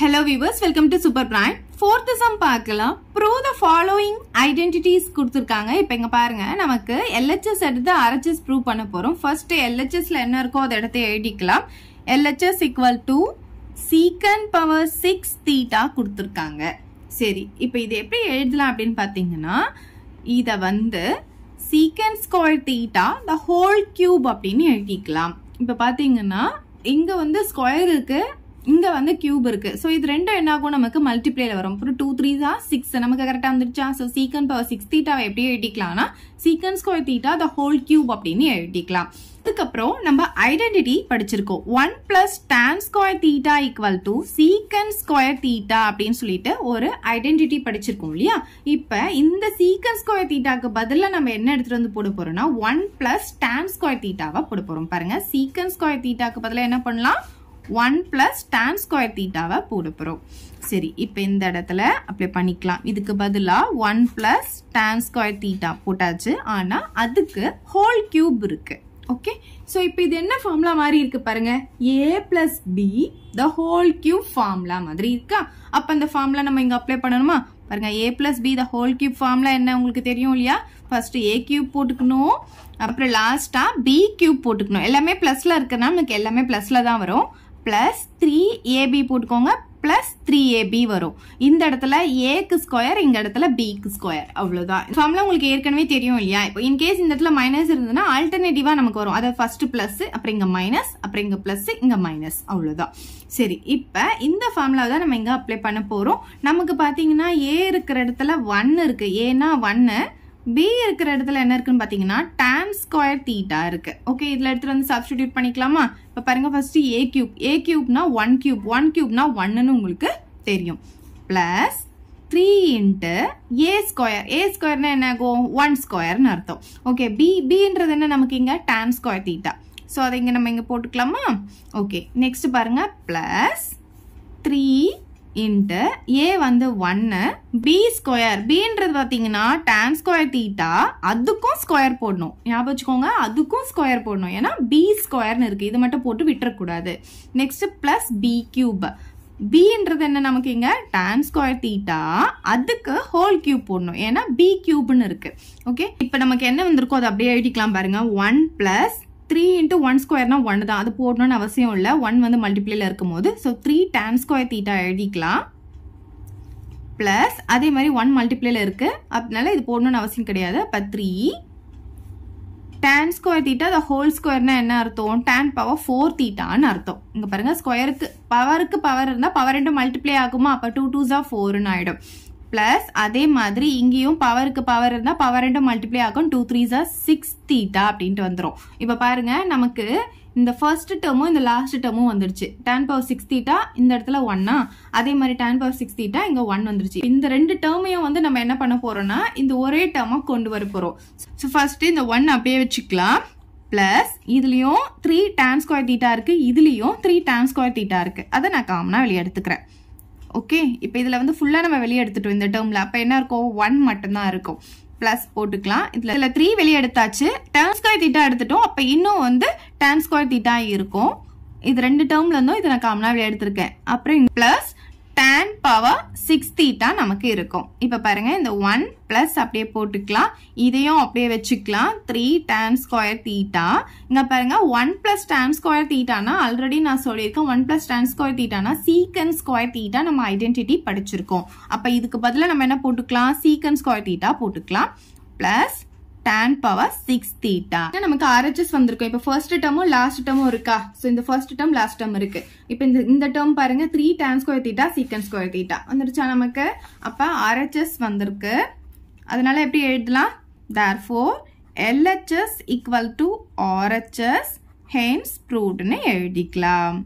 Hello viewers welcome to super brand fourth sum பார்க்கலாம். Prove the following identities கொடுத்துருக்காங்க. இப்போ இங்கே பாருங்க நமக்கு எல்ஹெச்எஸ் எடுத்து ஆர்ஹெச்எஸ் ப்ரூவ் பண்ண போகிறோம் ஃபர்ஸ்ட் எல்ஹெச்எஸ்ல என்ன இருக்கோ அதை எடுத்து எழுதிக்கலாம். LHS equal to secant power six theta கொடுத்துருக்காங்க. சரி இப்போ இது எப்படி எழுதலாம் அப்படின்னு பார்த்தீங்கன்னா இதை வந்து secant square theta the whole cube அப்படின்னு எழுதிக்கலாம். இப்போ பார்த்தீங்கன்னா இங்கே வந்து ஸ்கொயர் இருக்கு. இங்கே வந்து கியூப் இருக்குது ஸோ இது ரெண்டும் என்ன ஆகும் நமக்கு மல்டிப்ளேல வரும். அப்புறம் டூ த்ரீ தான் சிக்ஸ் நமக்கு கரெக்டாக வந்துருச்சா? ஸோ சீக்கன் பவர் சிக்ஸ் தீட்டாவை எப்படி எழுதிக்கலாம்னா secant square theta the whole cube அப்படின்னு எழுதிக்கலாம். அதுக்கப்புறம் நம்ம ஐடென்டிட்டி படிச்சிருக்கோம். One plus tan square theta equal to secant square theta அப்படின்னு சொல்லிட்டு ஒரு ஐடென்டிட்டி படிச்சிருக்கோம் இல்லையா? இப்போ இந்த சீக்கன் ஸ்கொயர் தீட்டாக்கு பதிலாக நம்ம என்ன எடுத்துட்டு வந்து போட போறோம்னா ஒன் பிளஸ் டேன் ஸ்கொயர் தீட்டாவை போட போறோம். பாருங்க சீக்கன் ஸ்கொயர் தீட்டாக்கு பதிலாக என்ன பண்ணலாம்? ஒன் ப்ளஸ் டேன் ஸ்கொயர் தீட்டாவை போட போகிறோம் சரி இப்போ இந்த இடத்துல அப்ளை பண்ணிக்கலாம். இதுக்கு பதிலாக one plus tan square theta போட்டாச்சு. ஆனால் அதுக்கு ஹோல் கியூப் இருக்கு. ஓகே ஸோ இப்போ இது என்ன ஃபார்முலா மாதிரி இருக்கு பாருங்க. A plus B the whole cube formula மாதிரி இருக்கா? அப்போ அந்த ஃபார்முலா நம்ம இங்கே அப்ளை பண்ணணுமா? பாருங்க A plus B the whole cube formula என்ன உங்களுக்கு தெரியும் இல்லையா? ஃபர்ஸ்ட் ஏ கியூப் போட்டுக்கணும். அப்புறம் லாஸ்டா பி கியூப் போட்டுக்கணும். எல்லாமே பிளஸ்ல இருக்குன்னா நமக்கு எல்லாமே பிளஸ்ல தான் வரும். பிளஸ் த்ரீ ஏபி போட்டுக்கோங்க பிளஸ் த்ரீ ஏபி வரும். இந்த இடத்துல ஏக்கு ஸ்கொயர் இந்த இடத்துல பிக்கு ஸ்கொயர் அவ்வளவுதான். ஃபார்ம்ல உங்களுக்கு ஏற்கனவே தெரியும் இல்லையா? இப்போ இன்கேஸ் இந்த இடத்துல மைனஸ் இருந்ததுன்னா ஆல்டர்னேட்டிவா நமக்கு வரும். அதை ஃபர்ஸ்ட் பிளஸ் அப்புறம் இங்க மைனஸ் அப்புறம் இங்க பிளஸ் இங்க மைனஸ் அவ்வளவுதான். சரி இப்ப இந்த ஃபார்முலா தான் நம்ம இங்க அப்ளை பண்ண போறோம். நமக்கு பாத்தீங்கன்னா ஏ இருக்கிற இடத்துல ஒன் இருக்கு. ஏன்னா ஒன்னு பி இருக்கிற இடத்துல என்ன இருக்குன்னு பார்த்தீங்கன்னா டேம் ஸ்கொயர் தீட்டா இருக்கு. ஓகே இதில் எடுத்துட்டு வந்து சப்ஸ்டிடியூட் பண்ணிக்கலாமா? இப்போ பாருங்க ஃபர்ஸ்ட் ஏ கியூப் ஏ கியூப்னா ஒன் கியூப் ஒன் கியூப்னா ஒன்னு உங்களுக்கு தெரியும். Plus three into A square A ஸ்கொயர்னா என்ன ஆகும்? ஒன் ஸ்கொயர்னு அர்த்தம். ஓகே பி பின்றது என்ன நமக்கு இங்கே? டான் ஸ்கொயர் தீட்டா ஸோ அதை இங்கே நம்ம இங்கே போட்டுக்கலாமா? ஓகே நெக்ஸ்ட் பாருங்க. பிளஸ் இன்ட்டு ஏ வந்து ஒன்னு பி ஸ்கொயர் பின்றது பார்த்தீங்கன்னா டேன் ஸ்கொயர் தீட்டா அதுக்கும் ஸ்கொயர் போடணும். ஞாபகம் வச்சுக்கோங்க அதுக்கும் ஸ்கொயர் போடணும். ஏன்னா பி ஸ்கொயர்னு இருக்கு. இது மட்டும் போட்டு விட்டுறக்கூடாது நெக்ஸ்ட் பிளஸ் பி கியூப் பின்றது என்ன நமக்கு இங்க? டேன் ஸ்கொயர் தீட்டா அதுக்கு ஹோல் கியூப் போடணும். ஏன்னா பி கியூப்னு இருக்கு. ஓகே இப்போ நமக்கு என்ன வந்திருக்கோ அதை அப்படியே எழுதிக்கலாம் பாருங்க. One plus three into one ஸ்கொயர்னா one தான். அது போடணும்னு அவசியம் இல்லை. ஒன் வந்து மல்டிப்ளேல இருக்கும் போது so three tan square theta எழுதிக்கலாம். ப்ளஸ் அதே மாதிரி ஒன் மல்டிப்ளேல இருக்குது அதனால இது போடணும்னு அவசியம் கிடையாது. அப்போ த்ரீ டேன் ஸ்கொயர் தீட்டா அதை ஹோல் ஸ்கொயர்னா என்ன அர்த்தம்? டேன் பவர் ஃபோர் தீட்டான்னு அர்த்தம். இங்கே பாருங்கள் ஸ்கொயருக்கு பவருக்கு பவர் இருந்தால் பவர் ரெண்டு மல்டிப்ளை ஆகுமா? அப்போ டூ டூஸாக ஜா ஃபோர்னு ஆகிடும் பிளஸ் அதே மாதிரி இங்கேயும் பவருக்கு பவர் இருந்தால் பவர் ரெண்டும் மல்டிப்ளை ஆகும். டூ த்ரீ ஜா சிக்ஸ் தீட்டா அப்படின்ட்டு வந்துடும் இப்போ பாருங்க நமக்கு இந்த ஃபர்ஸ்ட் டேர்மும் இந்த லாஸ்ட் டேர்மும் வந்துருச்சு. டேன் பவர் சிக்ஸ் தீட்டா இந்த இடத்துல ஒன்னா அதே மாதிரி டென் பவர் சிக்ஸ் தீட்டா இங்கே ஒன் வந்துருச்சு. இந்த ரெண்டு டேர்மையும் வந்து நம்ம என்ன பண்ண போறோம்னா இந்த ஒரே டேர்மாக கொண்டு வர போகிறோம் ஸோ ஃபர்ஸ்ட் இந்த ஒன் அப்படியே வச்சுக்கலாம். பிளஸ் இதுலேயும் த்ரீ டேன் ஸ்கொயர் தீட்டா இருக்கு இதுலேயும் த்ரீ டேன் ஸ்கொயர் தீட்டா இருக்கு. அதை நான் காமனாக வெளியே எடுத்துக்கிறேன். ஓகே இப்போ இதில் வந்து ஃபுல்லாக நம்ம வெளியே எடுத்துட்டோம் இந்த டேர்மில் அப்போ என்ன இருக்கும்? ஒன் மட்டும்தான் இருக்கும். ப்ளஸ் போட்டுக்கலாம். இதில் இதில் த்ரீ வெளியே எடுத்தாச்சு. டேன் ஸ்கொயர் தீட்டா எடுத்துட்டோம். அப்போ இன்னும் வந்து டேன் ஸ்கொயர் தீட்டா இருக்கும். இது ரெண்டு டேர்மில் இருந்தும் இதை நான் காமனாக வெளியே எடுத்திருக்கேன். அப்புறம் ப்ளஸ் பவர் சிக்ஸ் தீட்டா நமக்கு இருக்கும். இப்போ பாருங்க இந்த ஒன் பிளஸ் அப்படியே போட்டுக்கலாம். இதையும் அப்படியே வச்சுக்கலாம். த்ரீ டேன் ஸ்கொயர் தீட்டா இங்கே பாருங்க ஒன் பிளஸ் டேன் ஸ்கொயர் தீட்டானா ஆல்ரெடி நான் சொல்லியிருக்கேன் ஒன் பிளஸ் டேன் ஸ்கொயர் தீட்டானா சீக்கன் ஸ்கொயர் தீட்டா நம்ம ஐடென்டிட்டி படிச்சிருக்கோம். அப்போ இதுக்கு பதிலாக நம்ம என்ன போட்டுக்கலாம்? சீக்கன் ஸ்கொயர் தீட்டா போட்டுக்கலாம். Plus tan power six theta நமக்கு ஆர்ஹெச்எஸ் வந்திருக்கும். இப்போ ஃபர்ஸ்ட் டேர்மும் லாஸ்ட் டேர்மும் இருக்கா? ஸோ இந்த ஃபர்ஸ்ட் டேர்ம் லாஸ்ட் டேர்ம் இருக்கு. இப்போ இந்த இந்த டேர்ம் பாருங்க three tan square theta secant square theta வந்துருச்சா நமக்கு? அப்போ ஆர்ஹெச்எஸ் வந்திருக்கு. அதனால எப்படி எழுதலாம்? Therefore LHS equal to RHS hence ப்ரூவ்டுன்னு எழுதிக்கலாம்.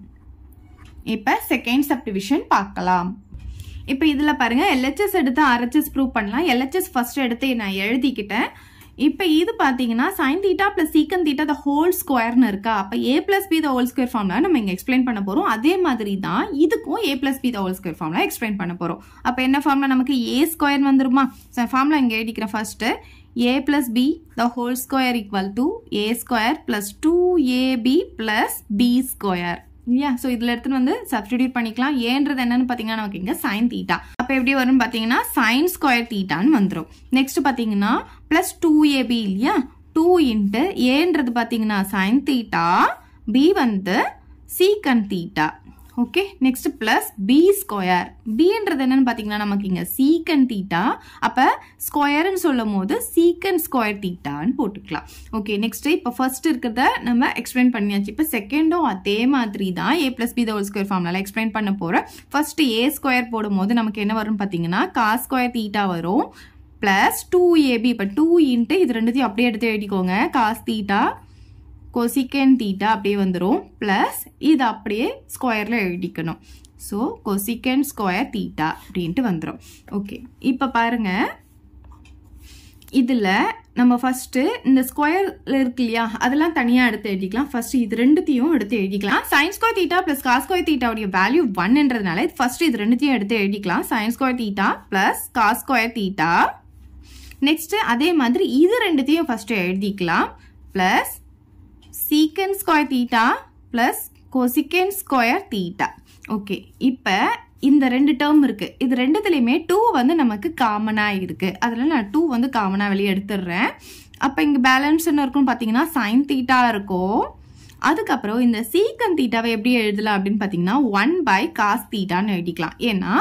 இப்போ செகண்ட் சப்டிவிஷன் பார்க்கலாம். இப்போ இதில் பாருங்கள் எல்ஹெச்எஸ் எடுத்து ஆர்ஹெச்எஸ் ப்ரூவ் பண்ணலாம். எல்ஹெச்எஸ் ஃபஸ்ட்டு எடுத்து நான் எழுதிக்கிட்டேன். இப்போ இது பார்த்தீங்கன்னா sine theta plus secant theta the whole ஸ்கொயர்னு இருக்கா? அப்போ A plus B the whole square formula நம்ம இங்கே எக்ஸ்பிளைன் பண்ண போகிறோம் அதே மாதிரி தான் இதுக்கும் A plus B the whole square formula explain பண்ண போகிறோம் அப்போ என்ன ஃபார்ம்ல நமக்கு ஏ ஸ்கொயர் வந்துருமா? ஃபார்ம்ல இங்கே எழுதிக்கிறேன் first a plus b the whole square equal to a square plus 2ab plus b square. இல்லையா? ஸோ இதில் எடுத்துன்னு வந்து சப்ஸ்டிடியூட் பண்ணிக்கலாம். ஏன்றது என்னன்னு பார்த்தீங்கன்னா நமக்கு இங்கே சைன் தீட்டா அப்போ எப்படி வரும்னு பார்த்தீங்கன்னா சைன் ஸ்கொயர் தீட்டான்னு வந்துடும் நெக்ஸ்ட் பார்த்தீங்கன்னா ப்ளஸ் டூ ஏபி இல்லையா? டூ இன்ட்டு ஏன்றது பார்த்தீங்கன்னா சைன் தீட்டா பி வந்து secant theta okay next plus B square பின்றது என்னன்னு பார்த்தீங்கன்னா நமக்கு இங்கே சீக்கன் தீட்டா அப்போ ஸ்கொயர்னு சொல்லும் போது சீக்கன் ஸ்கொயர் தீட்டான்னு போட்டுக்கலாம். ஓகே நெக்ஸ்ட் இப்போ ஃபர்ஸ்ட் இருக்கிறத நம்ம எக்ஸ்பிளைன் பண்ணியாச்சு. இப்போ செகண்டும் அதே மாதிரி தான் A plus B the whole square ஃபார்ம்லால explain பண்ண போகிறேன் ஃபர்ஸ்ட் ஏ ஸ்கொயர் போடும்போது நமக்கு என்ன வரும்னு பார்த்தீங்கன்னா காஸ் ஸ்கொயர் தீட்டா வரும் ப்ளஸ் டூ ஏபி இப்போ டூ இன்ட்டு இது ரெண்டுத்தையும் அப்படியே எடுத்து எழுதிக்கோங்க. காஸ் தீட்டா கொசிக்கன் தீட்டா அப்படியே வந்துடும் ப்ளஸ் இது அப்படியே ஸ்கொயரில் எழுதிக்கணும். ஸோ கொசிக்கன் ஸ்கொயர் தீட்டா அப்படின்ட்டு வந்துடும் ஓகே இப்போ பாருங்கள் இதில் நம்ம ஃபஸ்ட்டு இந்த ஸ்கொயரில் இருக்கு இல்லையா? அதெல்லாம் தனியாக எடுத்து எழுதிக்கலாம். ஃபஸ்ட்டு இது ரெண்டுத்தையும் எடுத்து எழுதிக்கலாம். Sine square theta plus cos square தீட்டாவுடைய value ஒன்ன்றதுனால ஃபஸ்ட்டு இது ரெண்டுத்தையும் எடுத்து எழுதிக்கலாம். Sine square theta plus cos square theta next அதே மாதிரி இது ரெண்டுத்தையும் ஃபஸ்ட்டு எழுதிக்கலாம். Plus secant square theta plus cosecant square theta okay இப்போ இந்த ரெண்டு டேர்ம் இருக்கு. இது ரெண்டுத்துலையுமே டூ வந்து நமக்கு காமனாக இருக்கு. அதில் நான் டூ வந்து காமனாக வெளியே எடுத்துடுறேன். அப்போ இங்கே பேலன்ஸ் என்ன இருக்கும்னு பார்த்தீங்கன்னா சைன் தீட்டா இருக்கும். அதுக்கப்புறம் இந்த சீக்கன் தீட்டாவை எப்படி எழுதலாம் அப்படின்னு பார்த்தீங்கன்னா ஒன் பை காஸ் தீட்டான்னு எழுதிக்கலாம். ஏன்னா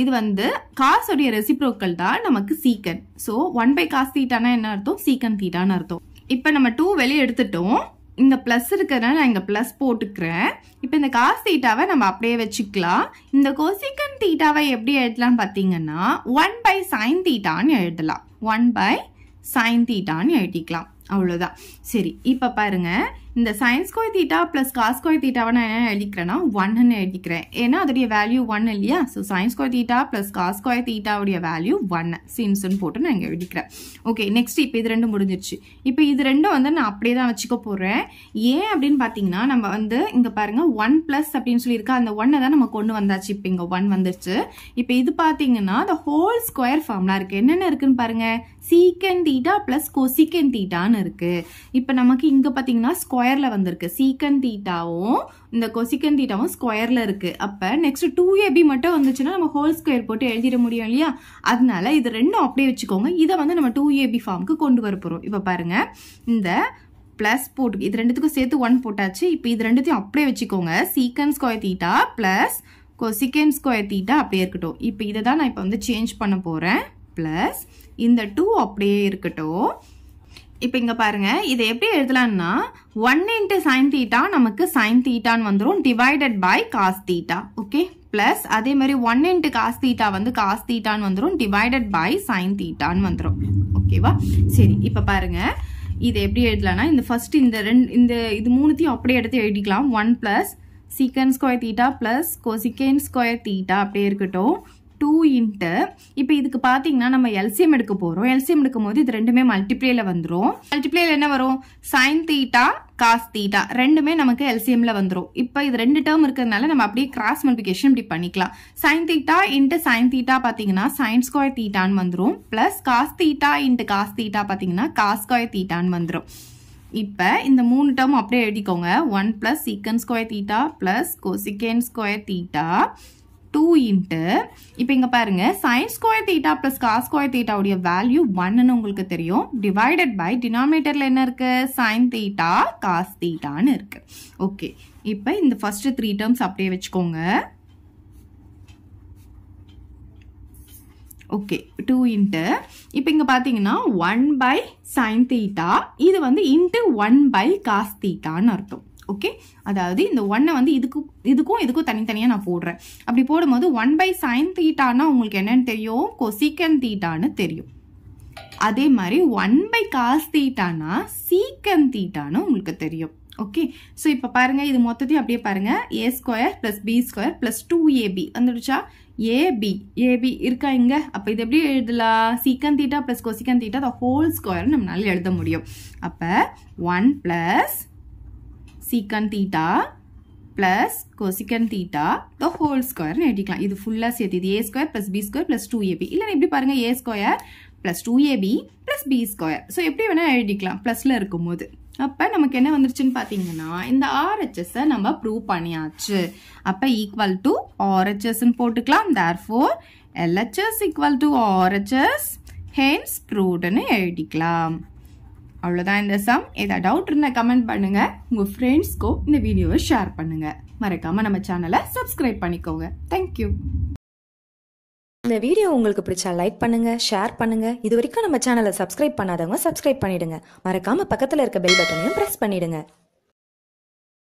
இது வந்து காசோடைய ரெசிப்ரோக்கல் தான் நமக்கு secant so one by cos தீட்டானா என்ன அர்த்தம்? சீக்கன் தீட்டான்னு அர்த்தம். இப்போ நம்ம டூ வெளியே எடுத்துட்டோம். இந்த ப்ளஸ் இருக்கிறதுனால நான் இங்கே ப்ளஸ் போட்டுக்கிறேன். இப்போ இந்த காஸ் தீட்டாவை நம்ம அப்படியே வச்சுக்கலாம். இந்த கொசிக்கன் தீட்டாவை எப்படி எழுதலாம் பார்த்தீங்கன்னா ஒன் பை சைன் தீட்டான்னு எழுதலாம். ஒன் பை சைன் தீட்டான்னு எழுதிக்கலாம். அவ்வளோதான் சரி இப்போ பாருங்க. இந்த சயின்ஸ் கோய் தீட்டா ப்ளஸ் காஸ் கோய் தீட்டாவை நான் என்ன எழுதிக்கிறேன்னா ஒன்னு எழுதிக்கிறேன். ஏன்னா அதோடைய வேல்யூ ஒன் இல்லையா? ஸோ சயின்ஸ் கோய் தீட்டா ப்ளஸ் காஸ் கோய் தீட்டாவுடைய வேல்யூ ஒன்னு சின்ஸ்ன்னு போட்டு நான் இங்கே எழுதிக்கிறேன். ஓகே நெக்ஸ்ட் இப்போ இது ரெண்டும் முடிஞ்சிருச்சு. இப்போ இது ரெண்டும் வந்து நான் அப்படியே தான் வச்சுக்க போகிறேன் ஏன் அப்படின்னு பார்த்தீங்கன்னா நம்ம வந்து இங்கே பாருங்க ஒன் ப்ளஸ் அப்படின்னு சொல்லியிருக்கா அந்த ஒன்னை தான் நம்ம கொண்டு வந்தாச்சு. இப்போ இங்கே ஒன் வந்துருச்சு. இப்போ இது பார்த்தீங்கன்னா அந்த ஹோல் ஸ்கொயர் ஃபார்ம்லாம் இருக்குது என்னென்ன இருக்குன்னு பாருங்கள் சீக்கன் தீட்டா ப்ளஸ் கொசிக்கன் தீட்டான்னு இருக்குது இப்போ நமக்கு இங்கே பார்த்தீங்கன்னா ஸ்கொயர் ஸ்கொயரில் வந்திருக்கு. சீக்கன் தீட்டாவும் இந்த கொசிக்கன் தீட்டாவும் ஸ்கொயரில் இருக்குது அப்போ நெக்ஸ்ட் டூ ஏபி மட்டும் வந்துச்சுன்னா நம்ம ஹோல் ஸ்கொயர் போட்டு எழுதிட முடியும் இல்லையா? அதனால இது ரெண்டும் அப்படியே வச்சுக்கோங்க. இதை வந்து நம்ம டூ ஏபி ஃபார்முக்கு கொண்டு வர போகிறோம் இப்போ பாருங்க. இந்த ப்ளஸ் போட்டு இது ரெண்டுத்துக்கும் சேர்த்து ஒன் போட்டாச்சு. இப்போ இது ரெண்டுத்தையும் அப்படியே வச்சுக்கோங்க. Secant square theta plus cosecant square theta அப்படியே இருக்கட்டும். இப்போ இதை தான் நான் இப்போ வந்து சேஞ்ச் பண்ண போகிறேன் ப்ளஸ் இந்த டூ அப்படியே இருக்கட்டும். இப்போ இங்கே பாருங்க இதை எப்படி எழுதலாம்னா ஒன் இன்ட்டு சைன் தீட்டா நமக்கு சைன் தீட்டான்னு வந்துடும் divided by cos theta okay plus அதே மாதிரி ஒன் இன்ட்டு காஸ் தீட்டா வந்து காஸ் தீட்டான்னு வந்துடும் டிவைடட் பை சைன் தீட்டான்னு வந்துடும் ஓகேவா சரி இப்போ பாருங்க இதை எப்படி எழுதலாம்னா இந்த ஃபர்ஸ்ட் இந்த ரெண்டு இந்த இது மூணுத்தையும் அப்படியே எடுத்து எழுதிக்கலாம். One plus secant square theta plus cosecant square theta அப்படியே இருக்கட்டும். டூ இன்ட்டு இப்போ இதுக்கு பார்த்தீங்கன்னா நம்ம எல்சிஎம் எடுக்க போகிறோம் எல்சிஎம் எடுக்கும் போது இது ரெண்டுமே மல்டிப்ளேல வந்துடும் மல்டிப்ளேல என்ன வரும்? சைன் தீட்டா காஸ் தீட்டா ரெண்டுமே நமக்கு எல்சிஎம்ல வந்துடும் இப்போ இது ரெண்டு டேர்ம் இருக்கிறதுனால நம்ம அப்படியே கிராஸ் மல்டிபிகேஷன் இப்படி பண்ணிக்கலாம். Sine theta into sine theta பார்த்தீங்கன்னா சைன் ஸ்கொயர் தீட்டான்னு வந்துடும் plus cos theta into cos theta பார்த்தீங்கன்னா காஸ் ஸ்கொயர் தீட்டான்னு வந்துடும் இப்போ இந்த மூணு டேர்ம் அப்படியே எழுதிக்கோங்க. One plus secant square theta plus cosecant square theta two into இப்போ இங்கே பாருங்கள் sine square theta plus cos square தீட்டாவுடைய value ஒன்னு உங்களுக்கு தெரியும். டிவைடட் பை டினாமினேட்டரில் என்ன இருக்குது சைன் தீட்டா காஸ் தீட்டான்னு இருக்குது ஓகே இப்போ இந்த ஃபஸ்ட்டு த்ரீ டேர்ம்ஸ் அப்படியே வச்சுக்கோங்க. ஓகே டூ இன்ட்டு இப்போ இங்கே பார்த்தீங்கன்னா ஒன் பை சைன் தீட்டா இது வந்து இன்ட்டு ஒன் பை காஸ் தீட்டான்னு அர்த்தம். ஓகே அதாவது இந்த ஒன்னை வந்து இதுக்கு இதுக்கும் இதுக்கும் தனித்தனியாக நான் போடுறேன். அப்படி போடும்போது ஒன் பை சைன் தீட்டானா உங்களுக்கு என்னன்னு தெரியும்? கொசிக்கன் தீட்டான்னு தெரியும். அதே மாதிரி ஒன் பை காஸ் தீட்டானா சீக்கன் தீட்டான்னு உங்களுக்கு தெரியும். ஓகே ஸோ இப்போ பாருங்க இது மொத்தத்தையும் அப்படியே பாருங்க. A square plus B square plus two AB வந்துடுச்சா? ஏபி ஏபி இருக்கா இங்க? அப்போ இது எப்படி எழுதலாம்? Secant theta plus cosecant theta the whole square நம்மளால எழுத முடியும். அப்போ one plus secant theta plus cosecant theta the whole ஸ்கொயர்னு எழுதிக்கலாம். இது ஃபுல்லாக சேர்த்து இது A square plus B square plus two AB இல்லை எப்படி பாருங்கள் A square plus two AB plus B square so எப்படி வேணால் எழுதிக்கலாம் ப்ளஸில் இருக்கும்போது. அப்போ நமக்கு என்ன வந்துருச்சுன்னு பார்த்தீங்கன்னா இந்த ஆர்ஹெச்எஸை நம்ம ப்ரூவ் பண்ணியாச்சு. அப்போ ஈக்குவல் டு ஆர்ஹெச்எஸ்ன்னு போட்டுக்கலாம். Therefore LHS equal to RHS hence ப்ரூவ்டுன்னு எழுதிக்கலாம். அவ்வளோதான் இந்த சம் ஏதாவது டவுட் இருந்தால் கமெண்ட் பண்ணுங்க. உங்கள் ஃப்ரெண்ட்ஸ்க்கோ இந்த வீடியோவை ஷேர் பண்ணுங்க. மறக்காம நம்ம சேனலை சப்ஸ்கிரைப் பண்ணிக்கோங்க. தேங்க்யூ இந்த வீடியோ உங்களுக்கு பிடிச்சா லைக் பண்ணுங்க ஷேர் பண்ணுங்க. இது வரைக்கும் நம்ம சேனலை சப்ஸ்கிரைப் பண்ணாதவங்க சப்ஸ்கிரைப் பண்ணிடுங்க. மறக்காம பக்கத்தில் இருக்க பெல் பட்டனையும் ப்ரெஸ் பண்ணிடுங்க.